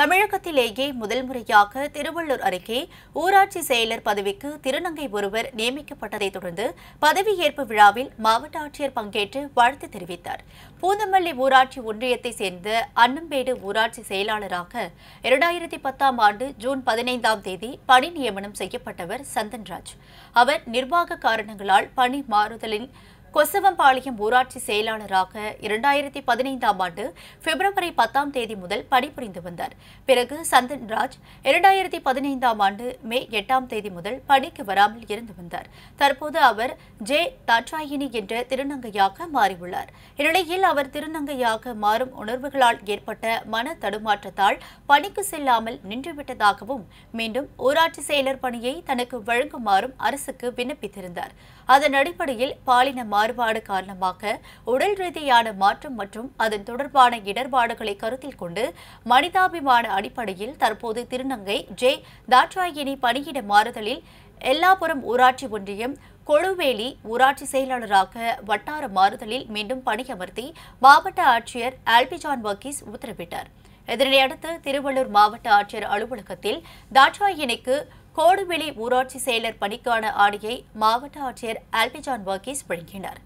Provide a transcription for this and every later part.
தமிழகத்திலேயே முதல் முறையாக திருவள்ளூர் அருகே ஊராட்சி செயலர் பதவிக்கு திருநங்கை ஒருவர் நியமிக்கப்பட்டதைத் தொடர்ந்து பதவியேற்பு விழாவில் மாவட்ட ஆட்சியர் பங்கேற்று வாழ்த்து தெரிவித்தார். பூந்தமல்லி ஊராட்சி ஒன்றியத்தைச் சேர்ந்த அன்னம்பேடு ஊராட்சி செயலாளராக இரண்டாயிரத்தி பத்தாம் ஆண்டு ஜூன் பதினைந்தாம் தேதி பணி நியமனம் செய்யப்பட்டவர் சந்தன்ராஜ். அவர் நிர்வாக காரணங்களால் பணி மாறுதலின் கொசவம்பாளையம் ஊராட்சி செயலாளராக இரண்டாயிரத்தி பதினைந்தாம் ஆண்டு பிப்ரவரி பத்தாம் தேதி முதல் பணிபுரிந்து வந்தார். பிறகு சந்தன்ராஜ் இரண்டாயிரத்தி பதினைந்தாம் ஆண்டு மே எட்டாம் தேதி முதல் பணிக்கு வராமல் இருந்து வந்தார். தற்போது அவர் ஜே தாட்சாயினி என்ற திருநங்கையாக மாறியுள்ளார். இந்நிலையில் அவர் திருநங்கையாக மாறும் உணர்வுகளால் ஏற்பட்ட மன தடுமாற்றத்தால் பணிக்கு செல்லாமல் நின்றுவிட்டதாகவும் மீண்டும் ஊராட்சி செயலர் பணியை தனக்கு வழங்குமாறும் அரசுக்கு விண்ணப்பித்திருந்தார். அதன் அடிப்படையில் பாலின மாறுபாடு காரணமாக உடல் ரீதியான மாற்றம் மற்றும் அதன் தொடர்பான இடர்பாடுகளை கருத்தில் கொண்டு மனிதாபிமான அடிப்படையில் தற்போது திருநங்கை ஜே. தாட்ராயினி பணியிட மாறுதலில் எல்லாபுரம் ஊராட்சி ஒன்றியம் கொழுவேலி ஊராட்சி செயலாளராக வட்டார மாறுதலில் மீண்டும் பணியமர்த்தி மாவட்ட ஆட்சியர் ஆல்பிஜான் வக்கீஸ் உத்தரவிட்டார். இதனையடுத்து திருவள்ளூர் மாவட்ட ஆட்சியர் அலுவலகத்தில் தாட்சாயினிக்கு கோடுவெளி ஊராட்சி செயலர் பணிக்கான ஆணையை மாவட்ட ஆட்சியர் ஆல்பிஜான் வர்கீஸ் வழங்கினார்.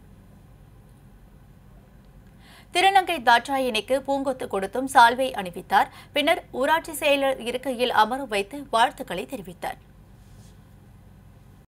திருநங்கை தாட்சாயினிக்கு பூங்கொத்து கொடுத்தும் சால்வை அணிவித்தார். பின்னர் ஊராட்சி செயலர் இருக்கையில் அமர வைத்து வாழ்த்துக்களை தெரிவித்தார்.